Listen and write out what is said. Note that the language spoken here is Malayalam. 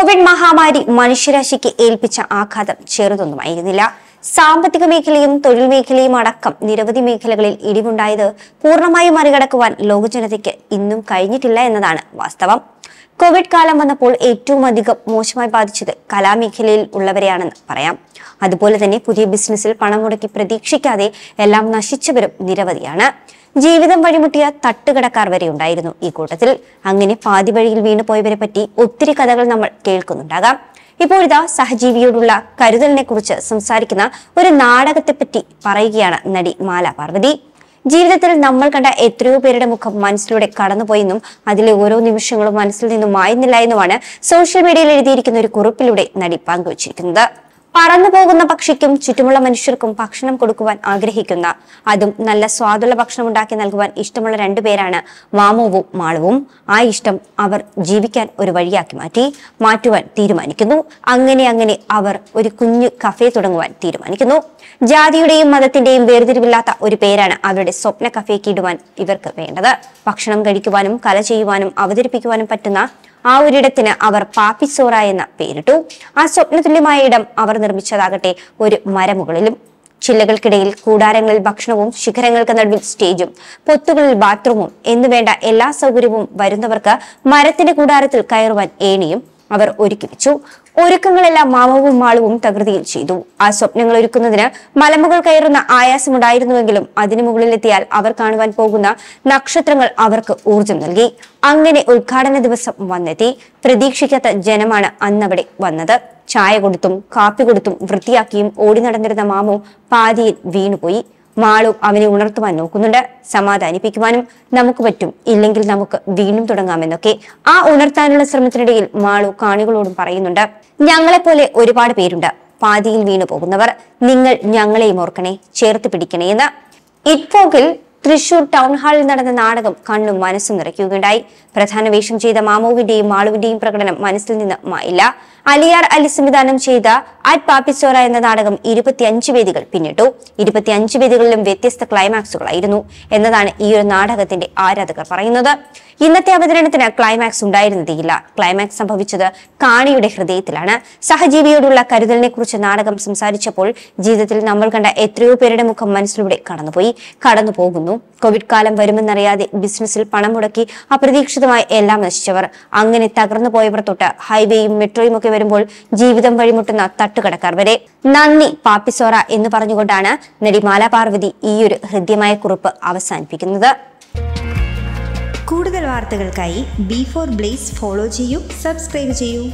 കോവിഡ് മഹാമാരി മനുഷ്യരാശിക്ക് ഏൽപ്പിച്ച ആഘാതം ചെറുതൊന്നുമായിരുന്നില്ല സാമ്പത്തിക മേഖലയും തൊഴിൽ മേഖലയും അടക്കം നിരവധി മേഖലകളിൽ ഇടിവുണ്ടായത് പൂർണമായും മറികടക്കുവാൻ ലോകജനതയ്ക്ക് ഇന്നും കഴിഞ്ഞിട്ടില്ല എന്നതാണ് വാസ്തവം. കോവിഡ് കാലം വന്നപ്പോൾ ഏറ്റവും അധികം മോശമായി ബാധിച്ചത് കലാമേഖലയിൽ ഉള്ളവരെയാണെന്ന് പറയാം. അതുപോലെ തന്നെ പുതിയ ബിസിനസ്സിൽ പണം മുടക്കി പ്രതീക്ഷിക്കാതെ എല്ലാം നശിച്ചവരും നിരവധിയാണ്. ജീവിതം വഴിമുട്ടിയ തട്ടുകടക്കാർ വരെ ഉണ്ടായിരുന്നു ഈ കൂട്ടത്തിൽ. അങ്ങനെ പാതി വഴിയിൽ വീണു പോയവരെ പറ്റി ഒത്തിരി കഥകൾ നമ്മൾ കേൾക്കുന്നുണ്ടാകാം. ഇപ്പോഴിതാ സഹജീവിയോടുള്ള കരുതലിനെ കുറിച്ച് സംസാരിക്കുന്ന ഒരു നാടകത്തെ പറ്റി പറയുകയാണ് നടി മാല പാർവതി. ജീവിതത്തിൽ നമ്മൾ കണ്ട എത്രയോ പേരുടെ മുഖം മനസ്സിലൂടെ കടന്നുപോയെന്നും അതിലെ ഓരോ നിമിഷങ്ങളും മനസ്സിൽ നിന്നും മായുന്നില്ല എന്നുമാണ് സോഷ്യൽ മീഡിയയിൽ എഴുതിയിരിക്കുന്ന ഒരു കുറിപ്പിലൂടെ നടി പങ്കുവച്ചിരിക്കുന്നത്. പറന്നു പോകുന്ന പക്ഷിക്കും ചുറ്റുമുള്ള മനുഷ്യർക്കും ഭക്ഷണം കൊടുക്കുവാൻ ആഗ്രഹിക്കുന്ന അതും നല്ല സ്വാദുള്ള ഭക്ഷണം ഉണ്ടാക്കി നൽകുവാൻ ഇഷ്ടമുള്ള രണ്ടുപേരാണ് വാമുവും മാളുവും. ആ ഇഷ്ടം അവർ ജീവിക്കാൻ ഒരു വഴിയാക്കി മാറ്റി മാറ്റുവാൻ തീരുമാനിക്കുന്നു. അങ്ങനെ അങ്ങനെ അവർ ഒരു കുഞ്ഞു കഫേ തുടങ്ങുവാൻ തീരുമാനിക്കുന്നു. ജാതിയുടെയും മതത്തിന്റെയും വേർതിരിവില്ലാത്ത ഒരു പേരാണ് അവരുടെ സ്വപ്ന കഫേക്ക് ഇടുവാൻ ഇവർക്ക് വേണ്ടത്. ഭക്ഷണം കഴിക്കുവാനും കല ചെയ്യുവാനും അവതരിപ്പിക്കുവാനും പറ്റുന്ന ആ ഒരിടത്തിന് അവർ പാപ്പിസോറ എന്ന പേരിട്ടു. ആ സ്വപ്നതുല്യമായ ഇടം അവർ നിർമ്മിച്ചതാകട്ടെ ഒരു മരമുകളിലും. ചില്ലകൾക്കിടയിൽ കൂടാരങ്ങളിൽ ഭക്ഷണവും ശിഖരങ്ങൾക്ക് നടുവിൽ സ്റ്റേജും പൊത്തുകളിൽ ബാത്റൂമും എന്നുവേണ്ട എല്ലാ സൗകര്യവും വരുന്നവർക്ക് മരത്തിന്റെ കൂടാരത്തിൽ കയറുവാൻ ഏണിയും അവർ ഒരുക്കി വെച്ചു. ഒരുക്കങ്ങളെല്ലാം മാമവും മാളവും തകൃതിയിൽ ചെയ്തു. ആ സ്വപ്നങ്ങൾ ഒരുക്കുന്നതിന് മലമുകൾ കയറുന്ന ആയാസമുണ്ടായിരുന്നുവെങ്കിലും അതിനു മുകളിലെത്തിയാൽ അവർ കാണുവാൻ പോകുന്ന നക്ഷത്രങ്ങൾ അവർക്ക് ഊർജം നൽകി. അങ്ങനെ ഉദ്ഘാടന ദിവസം വന്നെത്തി. പ്രതീക്ഷിക്കാത്ത ജനമാണ് അന്നവിടെ വന്നത്. ചായ കൊടുത്തും കാപ്പി കൊടുത്തും വൃത്തിയാക്കിയും ഓടി നടന്നിരുന്ന മാമു പാതിയിൽ വീണുപോയി. മാളു അവനെ ഉണർത്തുവാൻ നോക്കുന്നുണ്ട്. സമാധാനിപ്പിക്കുവാനും നമുക്ക് പറ്റും. ഇല്ലെങ്കിൽ നമുക്ക് വീണ്ടും തുടങ്ങാമെന്നൊക്കെ ആ ഉണർത്താനുള്ള ശ്രമത്തിനിടയിൽ മാളു കാണികളോടും പറയുന്നുണ്ട്. ഞങ്ങളെപ്പോലെ ഒരുപാട് പേരുണ്ട്. പാതിയിൽ വീണു പോകുന്നവർ നിങ്ങൾ ഞങ്ങളെയും ഓർക്കണേ. ചേർത്ത് പിടിക്കണേ എന്ന്. ഇറ്റ്ഫോക്കിൽ തൃശൂർ ടൗൺ ഹാളിൽ നടന്ന നാടകം കണ്ണും മനസ്സും നിറയ്ക്കുകയുണ്ടായി. പ്രധാന വേഷം ചെയ്ത മാമോവിന്റെയും മാളുവിന്റെയും പ്രകടനം മനസ്സിൽ നിന്ന് മായില്ല. അലിയാർ അലി സംവിധാനം ചെയ്ത അറ്റ് പാപ്പിസോറ എന്ന നാടകം ഇരുപത്തിയഞ്ച് വേദികൾ പിന്നിട്ടു. ഇരുപത്തിയഞ്ച് വേദികളിലും വ്യത്യസ്ത ക്ലൈമാക്സുകളായിരുന്നു എന്നതാണ് ഈ ഒരു നാടകത്തിന്റെ ആരാധകർ പറയുന്നത്. ഇന്നത്തെ അവതരണത്തിന് ക്ലൈമാക്സ് ഉണ്ടായിരുന്നതേയില്ല ക്ലൈമാക്സ് സംഭവിച്ചത് കാണിയുടെ ഹൃദയത്തിലാണ്. സഹജീവിയോടുള്ള കരുതലിനെ കുറിച്ച് നാടകം സംസാരിച്ചപ്പോൾ ജീവിതത്തിൽ നമ്മൾ കണ്ട എത്രയോ പേരുടെ മുഖം മനസ്സിലൂടെ കടന്നുപോയി കടന്നു പോകുന്നു കോവിഡ് കാലം വരുമെന്നറിയാതെ ബിസിനസ്സിൽ പണം മുടക്കി അപ്രതീക്ഷിതമായി എല്ലാം നശിച്ചവർ. അങ്ങനെ തകർന്നു പോയവർ തൊട്ട് ഹൈവേയും മെട്രോയും ഒക്കെ വരുമ്പോൾ ജീവിതം വഴിമുട്ടുന്ന തട്ടുകടക്കാർ വരെ. നന്ദി പാപ്പിസോറ എന്ന് പറഞ്ഞുകൊണ്ടാണ് നടി മാല പാർവതി ഈയൊരു ഹൃദ്യമായ കുറിപ്പ് അവസാനിപ്പിക്കുന്നത്. കൂടുതൽ വാർത്തകൾക്കായി ബി ഫോർ ബ്ലേസ് ഫോളോ ചെയ്യൂ സബ്സ്ക്രൈബ് ചെയ്യൂ.